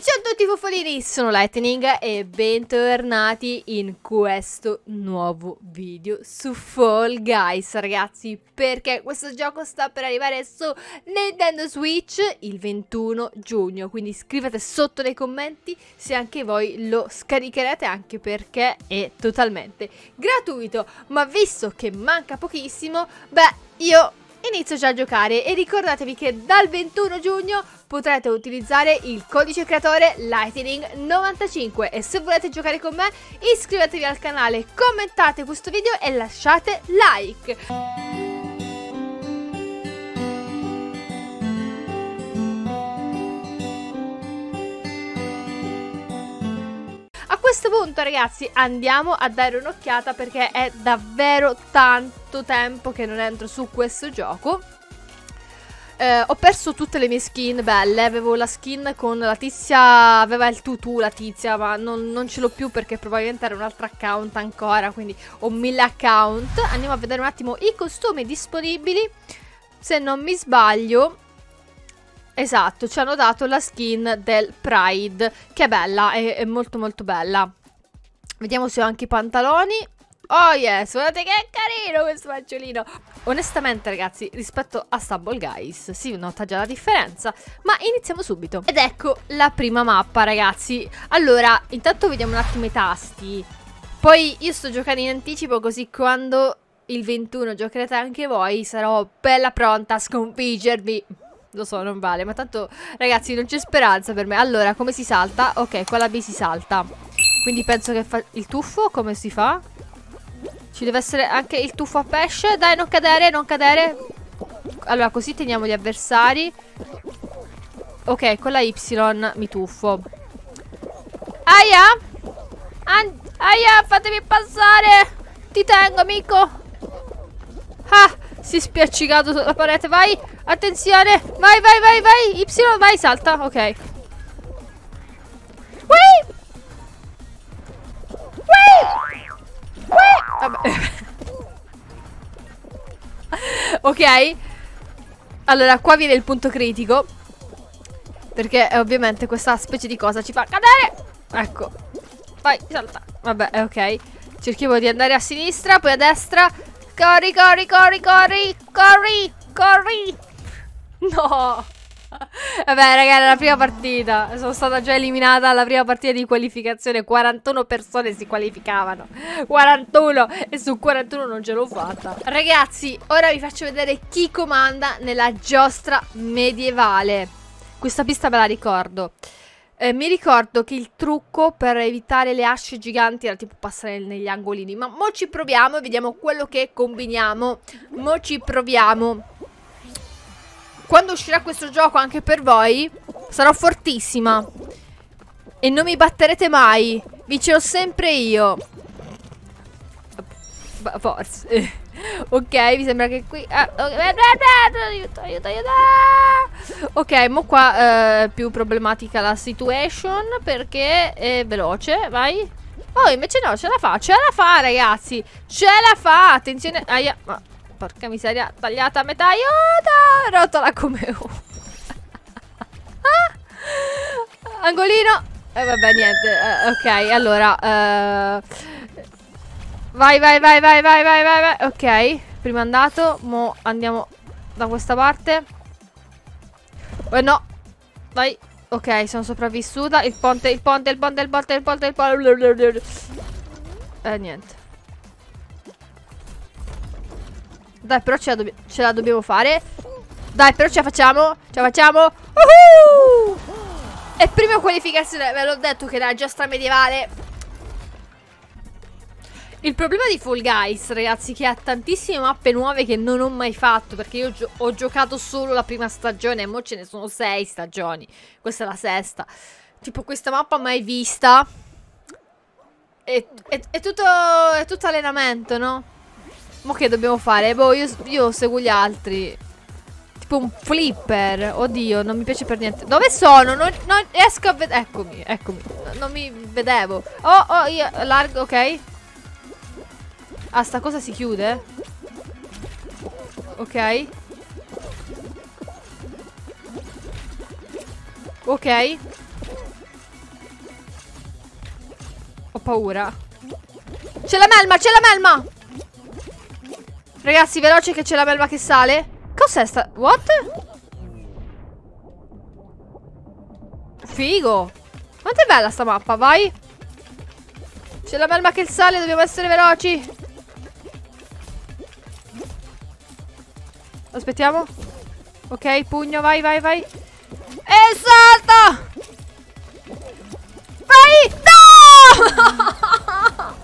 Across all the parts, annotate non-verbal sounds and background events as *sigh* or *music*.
Ciao a tutti fuffolini, sono Lightning e bentornati in questo nuovo video su Fall Guys. Ragazzi perché questo gioco sta per arrivare su Nintendo Switch il 21 giugno. Quindi scrivete sotto nei commenti se anche voi lo scaricherete anche perché è totalmente gratuito. Ma visto che manca pochissimo beh io inizio già a giocare e ricordatevi che dal 21 giugno potrete utilizzare il codice creatore Lightning95 e se volete giocare con me iscrivetevi al canale, commentate questo video e lasciate like. Questo punto ragazzi andiamo a dare un'occhiata perché è davvero tanto tempo che non entro su questo gioco eh, ho perso tutte le mie skin belle. Avevo la skin con la tizia. Aveva il tutù la tizia, ma non, non ce l'ho più perché probabilmente era un altro account ancora. Quindi ho mille account. Andiamo a vedere un attimo i costumi disponibili. Se non mi sbaglio. Esatto, ci hanno dato la skin del Pride. Che è bella, è, è molto molto bella. Vediamo se ho anche i pantaloni. Oh yes, guardate che carino questo fagiolino Onestamente ragazzi, rispetto a Stable Guys si nota già la differenza Ma iniziamo subito Ed ecco la prima mappa ragazzi Allora, intanto vediamo un attimo i tasti Poi io sto giocando in anticipo così quando il 21 giocherete anche voi Sarò bella pronta a sconfiggervi lo so, non vale, ma tanto ragazzi non c'è speranza per me Allora, come si salta? Ok, qua la B si salta Quindi penso che fa il tuffo, come si fa? Ci deve essere anche il tuffo a pesce. Dai, non cadere, non cadere. Allora, così teniamo gli avversari. Ok, con la Y mi tuffo. Aia! An aia, fatemi passare! Ti tengo, amico! Si è spiaccicato sulla parete, vai! Attenzione! Vai, vai, vai, vai! Y, vai, salta, ok. Whee! Vabbè. *laughs* ok. Allora, qua viene il punto critico. Perché eh, ovviamente questa specie di cosa ci fa cadere. Ecco. Vai, salta. Vabbè, è ok. Cerchiamo di andare a sinistra, poi a destra. Corri, corri, corri, corri. Corri, corri. No. Vabbè, raga, era la prima partita. Sono stata già eliminata alla prima partita di qualificazione. 41 persone si qualificavano. 41 e su 41 non ce l'ho fatta. Ragazzi, ora vi faccio vedere chi comanda nella giostra medievale. Questa pista me la ricordo. Eh, mi ricordo che il trucco per evitare le asce giganti era tipo passare negli angolini. Ma mo ci proviamo e vediamo quello che combiniamo. Mo ci proviamo. Quando uscirà questo gioco anche per voi, sarò fortissima. E non mi batterete mai. Vincerò sempre io. Forse. *laughs* ok, mi sembra che qui... Ah, okay. Aiuto, aiuto, aiuto. Ok, mo qua eh, più problematica la situation perché è veloce. Vai. Oh, invece no, ce la fa, ce la fa, ragazzi. Ce la fa. Attenzione. Aia. Porca miseria, tagliata a metà. Aiuto! Rotola come un. *laughs* ah! Angolino. E eh, vabbè, niente. Uh, ok, allora. Uh... Vai, vai, vai, vai, vai, vai, vai, vai. Ok, primo andato. Mo andiamo da questa parte. Eh, no. Vai. Ok, sono sopravvissuta. Il ponte, il ponte, il ponte, il ponte, il ponte, il ponte. Eh, niente. Dai, però ce la, ce la, dobbiamo fare. Dai, però ce la facciamo. Ce la facciamo. Uh -huh! E prima qualificazione, ve l'ho detto che era giostra medievale. Il problema di Fall Guys, ragazzi, che ha tantissime mappe nuove che non ho mai fatto. Perché io gio ho giocato solo la prima stagione e ora ce ne sono sei stagioni. Questa è la sesta. Tipo, questa mappa mai vista. È, è, è, tutto, è tutto allenamento, no? Ma che dobbiamo fare? Boh, io, io seguo gli altri. Tipo un flipper. Oddio, non mi piace per niente. Dove sono? Non, non esco a vedere. Eccomi, eccomi. No, non mi vedevo. Oh, oh, io largo, ok. Ah, sta cosa si chiude? Ok. Ok. Ho paura. C'è la melma, c'è la melma! Ragazzi, veloce che c'è la melma che sale. Cos'è sta... What? Figo. Quanto è bella sta mappa, vai. C'è la melma che sale, dobbiamo essere veloci. Aspettiamo. Ok, pugno, vai, vai, vai. E salta! Vai! No! *laughs*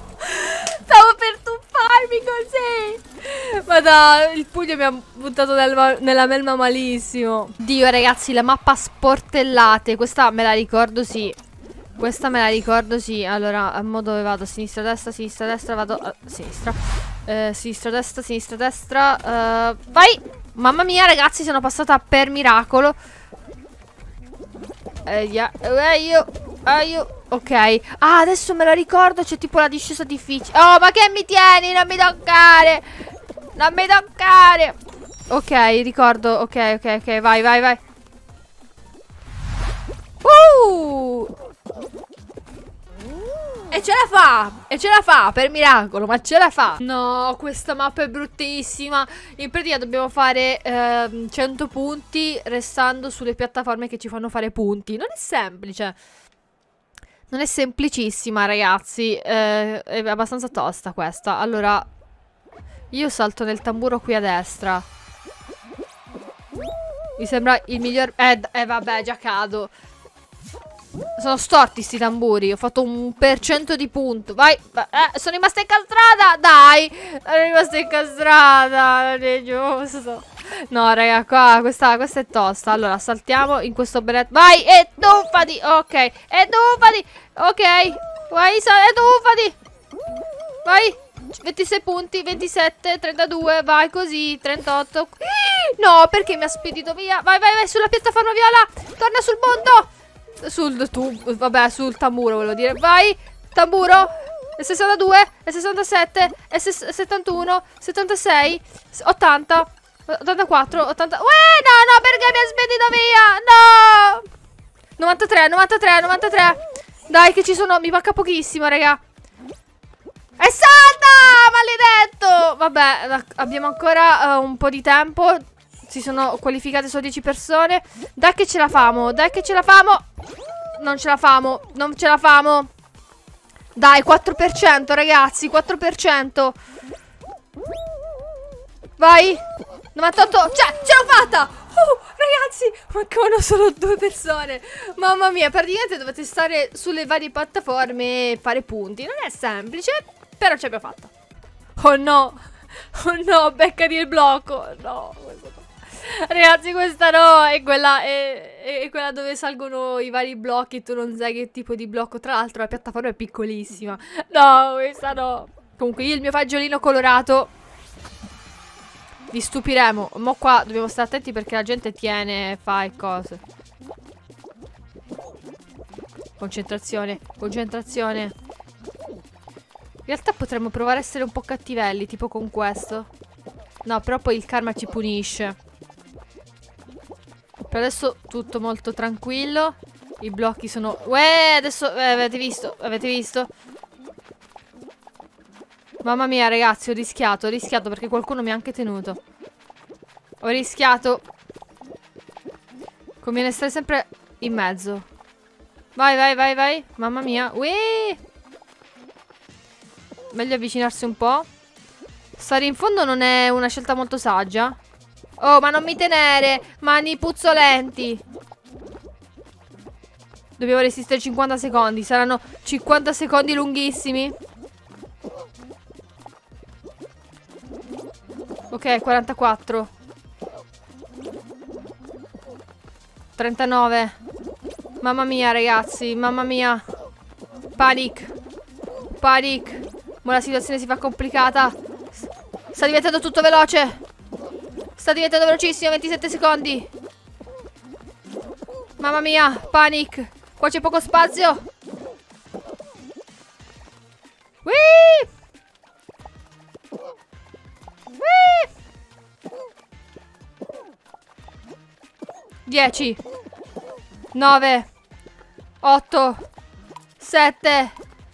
Stavo per tuffarmi così. Ma dai, il pugno mi ha buttato nel, nella melma malissimo. Dio, ragazzi, la mappa sportellate. Questa me la ricordo, sì. Questa me la ricordo, sì. Allora, a mo' dove vado? Sinistra, destra, sinistra, destra, vado a sinistra. Eh, sinistra, destra, sinistra, destra. Uh, vai! Mamma mia, ragazzi, sono passata per miracolo. Eh, yeah. eh io, eh, io. Ok. Ah, adesso me la ricordo, c'è tipo la discesa difficile. Oh, ma che mi tieni? Non mi toccare. Non mi toccare. Ok, ricordo. Ok, ok, ok. Vai, vai, vai. Uh! E ce la fa! E ce la fa, per miracolo, ma ce la fa! No, questa mappa è bruttissima. In pratica dobbiamo fare eh, 100 punti restando sulle piattaforme che ci fanno fare punti. Non è semplice. Non è semplicissima, ragazzi. Eh, è abbastanza tosta questa. Allora, io salto nel tamburo qui a destra. Mi sembra il miglior... Eh, eh vabbè, già cado. Sono storti sti tamburi. Ho fatto un per cento di punto. Vai. Eh, sono rimasta incastrata. Dai. Sono rimasta incastrata. Non è giusto. No, raga, qua questa, questa è tosta. Allora, saltiamo in questo beletto. Vai. E tuffati. Ok. E tuffati. Ok. Vai, e tuffati. Vai. 26 punti, 27, 32, vai così, 38. No, perché mi ha spedito via? Vai, vai, vai, sulla piattaforma viola. Torna sul mondo. Sul tu, vabbè, sul tamburo volevo dire. Vai, tamburo. E 62, e 67, e 71, 76, 80, 84, 80. Uè, no, no, perché mi ha spedito via? No! 93, 93, 93. Dai, che ci sono. Mi manca pochissimo, raga. E salta! Maledetto! Vabbè, abbiamo ancora uh, un po' di tempo. Si sono qualificate solo 10 persone. Dai che ce la famo, dai che ce la famo. Non ce la famo, non ce la famo. Dai, 4%, ragazzi, 4%. Vai. 98. Cioè, ce l'ho fatta. Oh, ragazzi, mancavano solo due persone. Mamma mia, praticamente dovete stare sulle varie piattaforme e fare punti. Non è semplice, però ce l'abbiamo fatta. Oh no. Oh no, beccati il blocco. No, Ragazzi, questa no, è quella, è, è quella dove salgono i vari blocchi tu non sai che tipo di blocco. Tra l'altro la piattaforma è piccolissima. No, questa no. Comunque io il mio fagiolino colorato vi stupiremo. Mo qua dobbiamo stare attenti perché la gente tiene, fa e cose. Concentrazione, concentrazione. In realtà potremmo provare a essere un po' cattivelli, tipo con questo. No, però poi il karma ci punisce. Per adesso tutto molto tranquillo. I blocchi sono... Uè, adesso... Eh, avete visto? Avete visto? Mamma mia, ragazzi, ho rischiato. Ho rischiato perché qualcuno mi ha anche tenuto. Ho rischiato. Conviene stare sempre in mezzo. Vai, vai, vai, vai. Mamma mia. Uè. Meglio avvicinarsi un po'. Stare in fondo non è una scelta molto saggia. Oh, ma non mi tenere! Mani puzzolenti! Dobbiamo resistere 50 secondi. Saranno 50 secondi lunghissimi. Ok, 44. 39. Mamma mia, ragazzi. Mamma mia. Panic. Panic. Ma la situazione si fa complicata. Sta diventando tutto veloce. Sta diventando velocissimo, 27 secondi. Mamma mia, panic. Qua c'è poco spazio. Whee! Whee! 10 9 8 7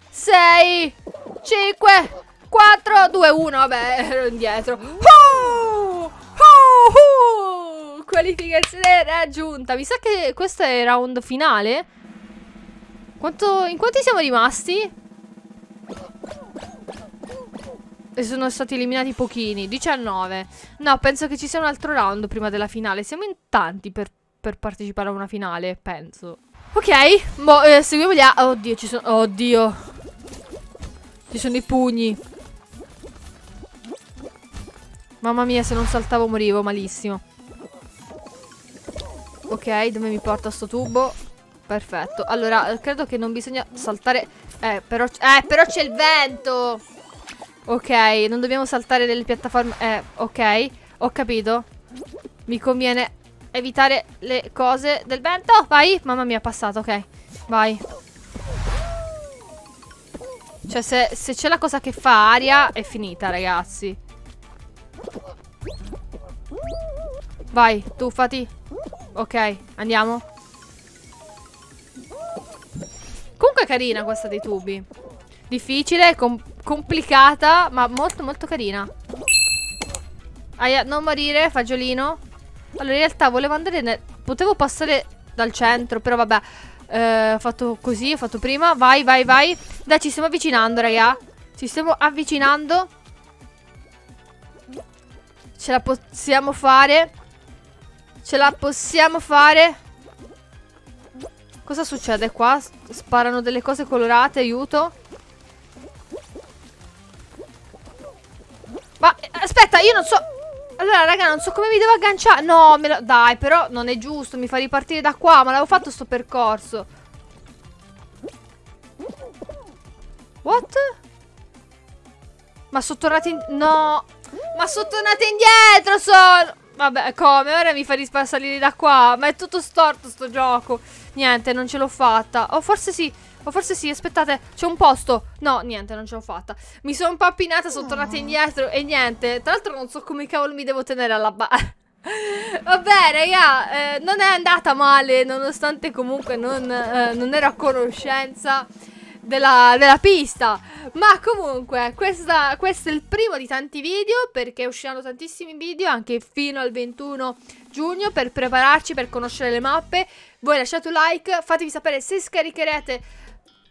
6, 5, 4, 2, 1. Vabbè, ero indietro. Oh! Oh! Oh! Qualificazione raggiunta. Mi sa che questo è il round finale. Quanto, in quanti siamo rimasti? E sono stati eliminati pochini 19 No, penso che ci sia un altro round prima della finale Siamo in tanti per, per partecipare a una finale Penso Ok, mo, eh, seguiamo gli Oddio, ci sono Oddio Ci sono i pugni Mamma mia, se non saltavo morivo malissimo Ok, dove mi porta sto tubo? Perfetto Allora, credo che non bisogna saltare Eh, però, eh, però c'è il vento Ok, non dobbiamo saltare delle piattaforme. Eh, ok. Ho capito. Mi conviene evitare le cose del vento. Vai. Mamma mia, è passato, ok. Vai. Cioè, se, se c'è la cosa che fa aria, è finita, ragazzi. Vai, tuffati. Ok, andiamo. Comunque è carina questa dei tubi. Difficile, com complicata, ma molto molto carina. Aia, non morire, fagiolino. Allora, in realtà volevo andare nel... Potevo passare dal centro, però vabbè. Eh, ho fatto così, ho fatto prima. Vai, vai, vai. Dai, ci stiamo avvicinando, raga. Ci stiamo avvicinando. Ce la possiamo fare. Ce la possiamo fare. Cosa succede qua? Sparano delle cose colorate, aiuto. Ma aspetta, io non so... Allora, raga, non so come mi devo agganciare. No, me lo... dai, però non è giusto. Mi fa ripartire da qua. Ma l'avevo fatto sto percorso. What? Ma sono tornati in... No. Ma sono tornati indietro, sono... Vabbè, come? Ora mi fa risalire da qua. Ma è tutto storto sto gioco. Niente, non ce l'ho fatta. O forse sì. O forse sì, aspettate, c'è un posto. No, niente, non ce l'ho fatta. Mi sono un po' appinata, sono tornata indietro e niente. Tra l'altro non so come cavolo mi devo tenere alla base. *laughs* Vabbè, raga, eh, non è andata male, nonostante comunque non, eh, non ero a conoscenza della, della pista. Ma comunque, questa, questo è il primo di tanti video, perché usciranno tantissimi video, anche fino al 21 giugno, per prepararci, per conoscere le mappe. Voi lasciate un like, fatemi sapere se scaricherete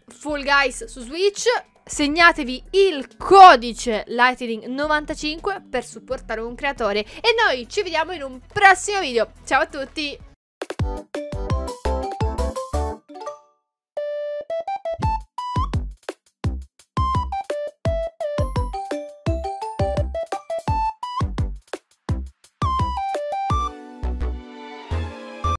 Fall Guys su Switch. Segnatevi il codice Lightning95 per supportare un creatore. E noi ci vediamo in un prossimo video. Ciao a tutti!